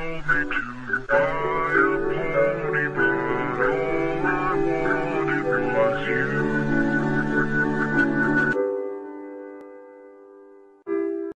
told me to buy a pony, but all I wanted was you.